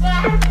Yeah.